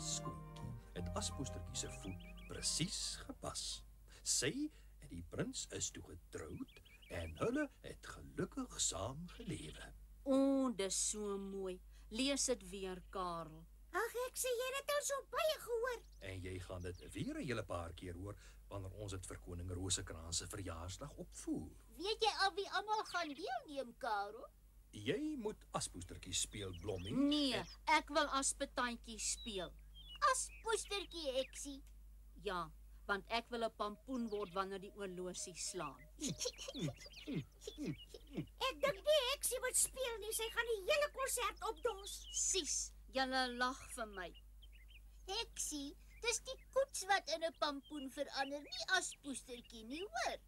skoentjie het Aspoestertjie se voet presies gepas. Sy en die prins is toe getroud en hulle het gelukkig saam gelewe. O, dis so mooi. Lees dit weer, Karel. Ag, ek sê jy het al so baie gehoor. En jy gaan dit weer 'n hele paar keer hoor wanneer ons dit vir koning Rosekrans se verjaarsdag opvoer. Weet jy al wie almal gaan deelneem, Karel? Jy moet Aspoestertjie speel, Blommie. Nee, ek wil as petantjie speel. As poestertjie heksie. Ja, want ek wil 'n pampoen word wanneer die oorlosie slaan. Ek dink die heksie wat speel nie, sy gaan die hele konsert opdos. Sis, julle lag vir my. Heksie, dis die koets wat in 'n pampoen verander, nie as poestertjie nie, hoor.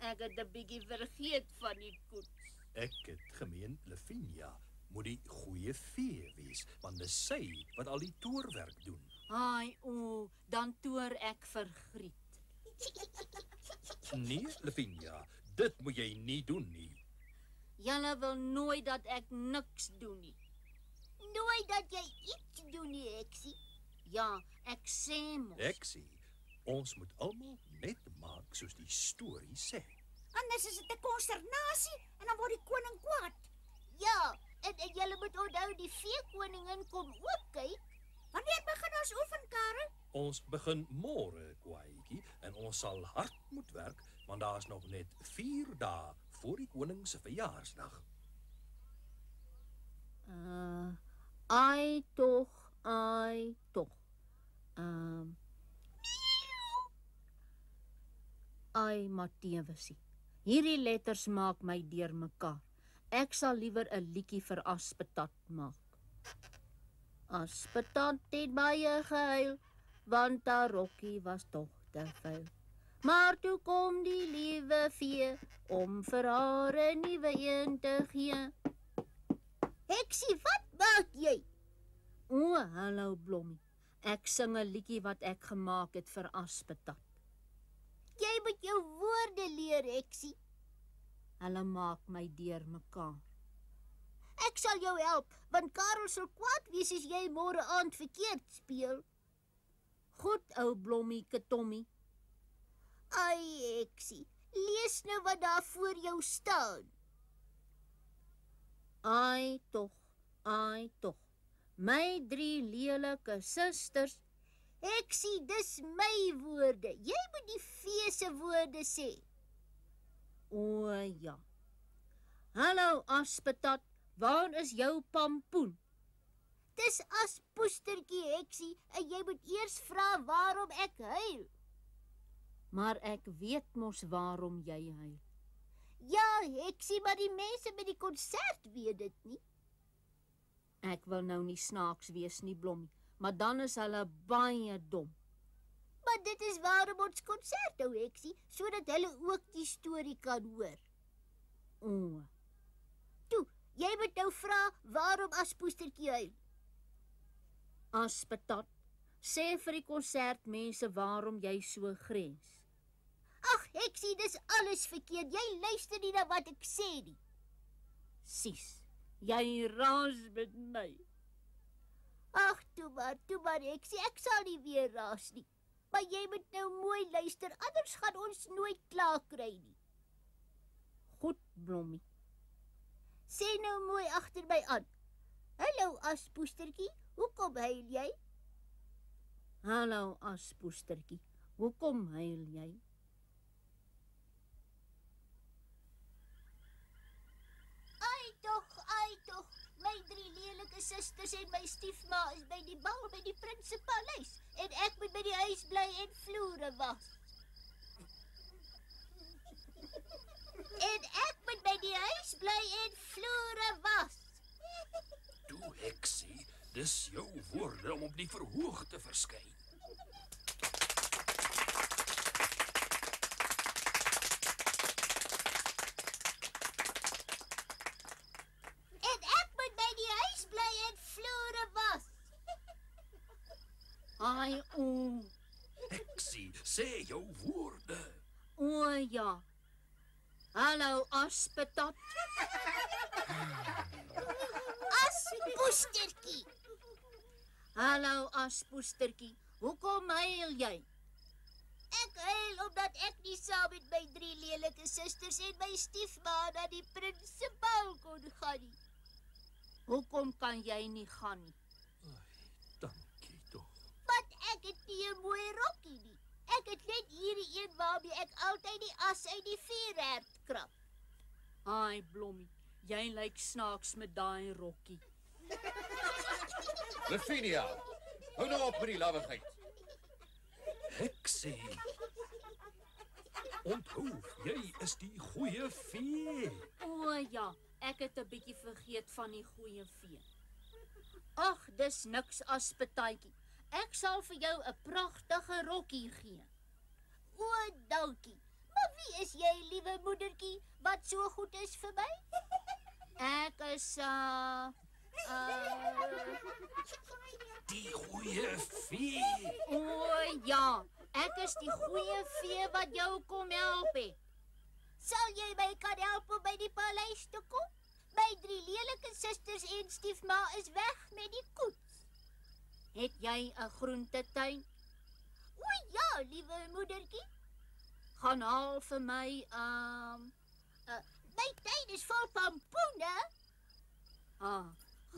Ek het 'n bietjie vergeet van die koets. Ek het gemeen Lavinia moet die goeie fee wees, want dis sy wat al die toorwerk doen. Haai, o, dan toer ek vir Griet. Nee, Lavinia, dit moet jy nie doen nie. Julle wil nooit dat ek niks doen nie. Nooit dat jy iets doen nie, heksie. Ja, ek sê mos. Ek sê ons moet almal net maak soos die storie sê. Anders is dit 'n konsternasie en dan word die koning kwaad. Ja, en, en jy moet onthou die veekoningin kom ook kyk. Wanneer begin ons oefen, Karel? Ons begin môre, kwaaitjie, en ons sal hard moet werk want daar's nog net 4 dae voor die koning se verjaarsdag. Uh, ai tog, ai tog. Ehm um, Ai Matewesie. Hierdie letters maak my deurmekaar. Ek sal liewer 'n liedjie vir Aspetat maak. Aspetat het baie gehuil want haar rokkie was tog te vuil. Maar toe kom die liewe vee om vir haar 'n nuwe een te gee. Heksie, wat maak jy? O, hallo Blommie. Ek sing 'n liedjie wat ek gemaak het vir Aspetat. Jy moet jou woorde leer, heksie. Hulle maak my deurmekaar. Ek sal jou help, want Karel sal kwaad wees as jy môre aand verkeerd speel. Goed, ou Blommie Ketommy. Ai, heksie, lees nou wat daar voor jou staan. Ai tog, ai tog. My drie lelike susters. Heksie, dis my woorde. Jy moet die fee se woorde sê. O ja. Hallo Aspetat, waar is jou pampoen? Dis as poestertjie heksie en jy moet eers vra waarom ek huil. Maar ek weet mos waarom jy huil. Ja, heksie, maar die mense by die konsert weet dit nie. Ek wil nou nie snaaks wees nie, Blommie, maar dan is hulle baie dom. Maar dit is waarom ons konsert hou, heksie, sodat hulle ook die storie kan hoor. O, Toe, jy moet nou vra waarom as poestertjie huil. Aspetat, sê vir die konsertmense waarom jy so grens. Ag, heksie, dis alles verkeerd. Jy luister nie na wat ek sê nie. Sis, jy raas met my. Ag, toe maar, toe maar heksie, ek sal nie weer raas nie. Maar jy moet nou mooi luister, anders gaan ons nooit klaar kry nie. Goed, Blommie. Sê nou mooi agter my aan. Hallo aspoestertjie, hoekom huil jy? Hallo Aspoestertjie. Hoekom huil jy? Ai tog, ai tog. My drie lelike susters en my stiefma is by die bal by die prinsepaleis en ek moet by die huis bly en vloere was. en ek moet by die huis bly en vloere was. Toe heksie, dis jou woorde om op die verhoog te verskyn. En ek moet by die huis bly en vloere was. Ai o, Heksie, sê jou woorde. o ja. Hallo Aspetat. As poestertjie. Hallo aspoestertjie. Hoekom huil jy? Ek huil omdat ek nie saam met my drie lelike susters en my stiefma na die prinsipal kon gaan nie. Hoekom kan jy nie gaan nie? Want ek het nie 'n mooi rokkie nie. Ek het net hierdie een waarmee ek altyd die as uit die vuurherd krap. Ai Blommie, jy lyk snaaks met daai rokkie. Lavinia, hou nou op met die lawigheid. Ek sê Onthou, jy is die goeie vee. O ja, ek het 'n bietjie vergeet van die goeie vee. Ag, dis niks as partytjie. Ek sal vir jou 'n pragtige rokkie gee. O, dankie. Maar wie is jy, liewe moedertjie, wat so goed is vir my? Ek is uh uh Die goeie vee. o ja, ek is die goeie vee wat jou kom help het. Sal jy my kan help om by die paleis te kom? My drie lelike susters en stiefma is weg met die koets. Het jy 'n groentetuin? O ja, liewe moedertjie. Gaan haal vir my um Uh, my tuin is vol pompoene. ah,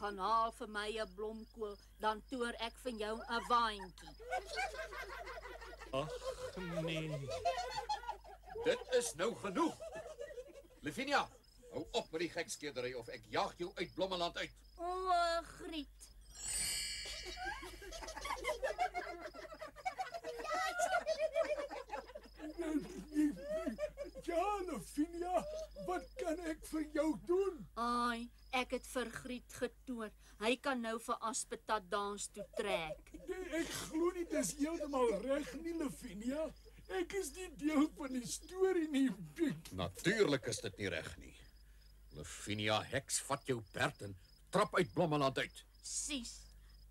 gaan haal vir my 'n blomkool, dan toer ek vir jou 'n waantjie. Ag nee. Dit is nou genoeg. Lavinia, hou op met die gekskedery of ek jaag jou uit Blommeland uit. O, Griet. Ja, Lavinia, wat kan ek vir jou doen? Ai, ek het vir Griet getoer. Hy kan nou vir Aspetat dans toe trek. Nee, ek glo nie dis heeltemal reg nie, Lavinia. Ek is nie deel van die storie nie. Ek- Natuurlik is dit nie reg nie. Lavinia Heks vat jou perd en trap uit Blommeland uit. Sis,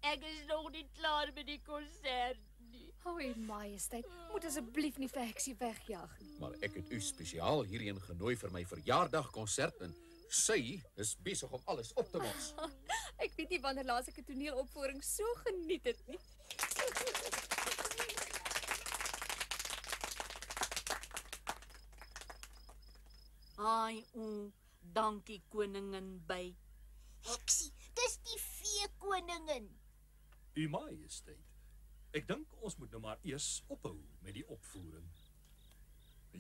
ek is nog nie klaar met die konsert nie. Hoi, majesteit, moet asseblief nie vir heksie wegjaag nie. Maar ek het u spesiaal hierheen genooi vir my verjaardagkonsert en sy is besig om alles op te los. Ek weet nie wanneer laas ek 'n toneelopvoering so geniet het nie. Ai, o, dankie koningin by. Heksie, dis die vee koningin. U Majesteit. Ek dink ons moet nou maar eers ophou met die opvoering.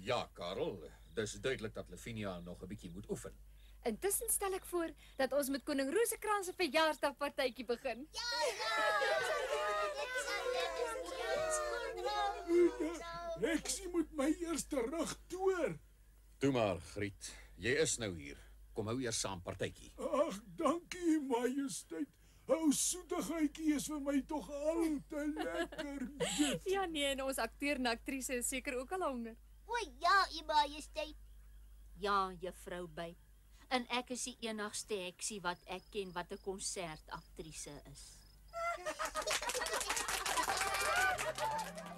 Ja, Karel, dis duidelik dat Lavinia nog 'n bietjie moet oefen. Intussen stel ek voor dat ons met koning Rosekrans se verjaarsdagpartytjie begin. Heksie moet my eers terug toer. Toe maar, Griet, jy is nou hier. Kom hou eers saam partytjie. Ag, dankie, majesteit. Ou soetigheidjie is vir my tog al te lekker. Ja nee, en ons akteur en aktrise is seker ook al honger. O ja, u majesteit. Ja, juffrou by. En ek is die enigste heksie wat ek ken wat 'n konsertaktrise is.